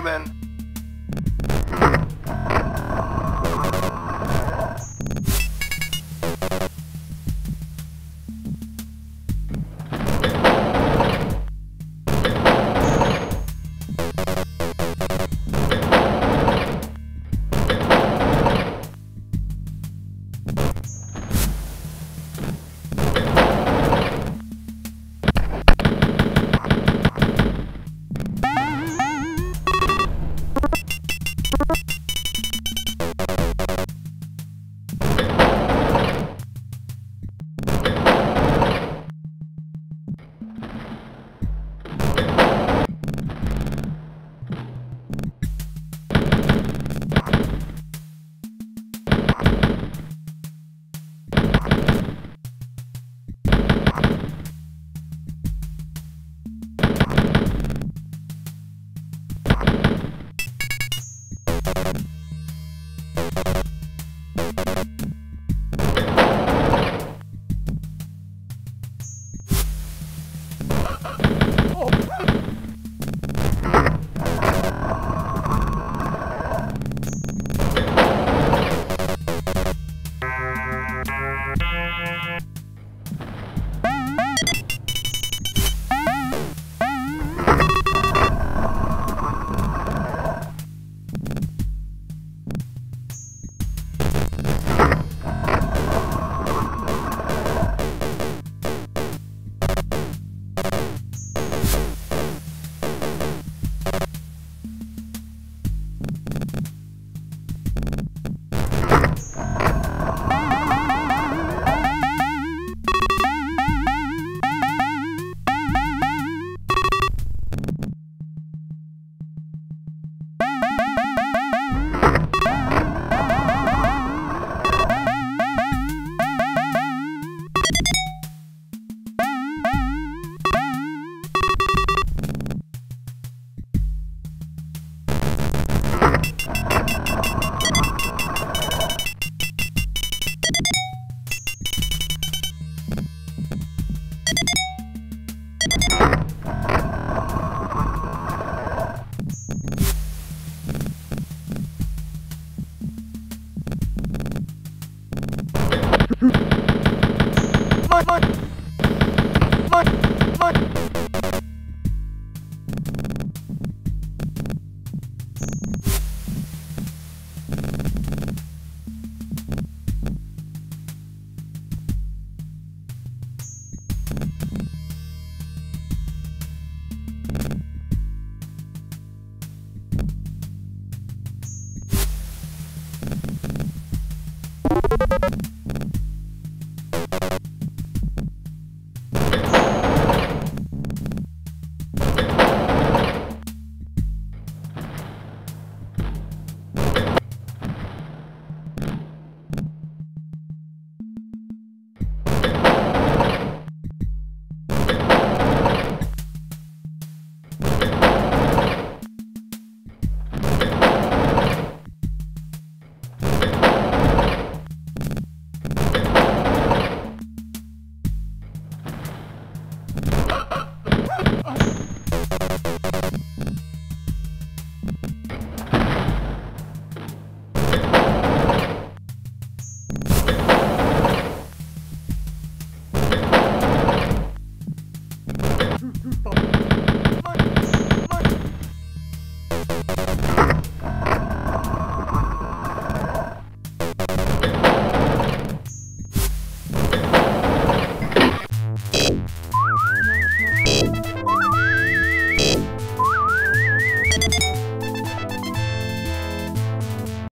Mein Mein, mein,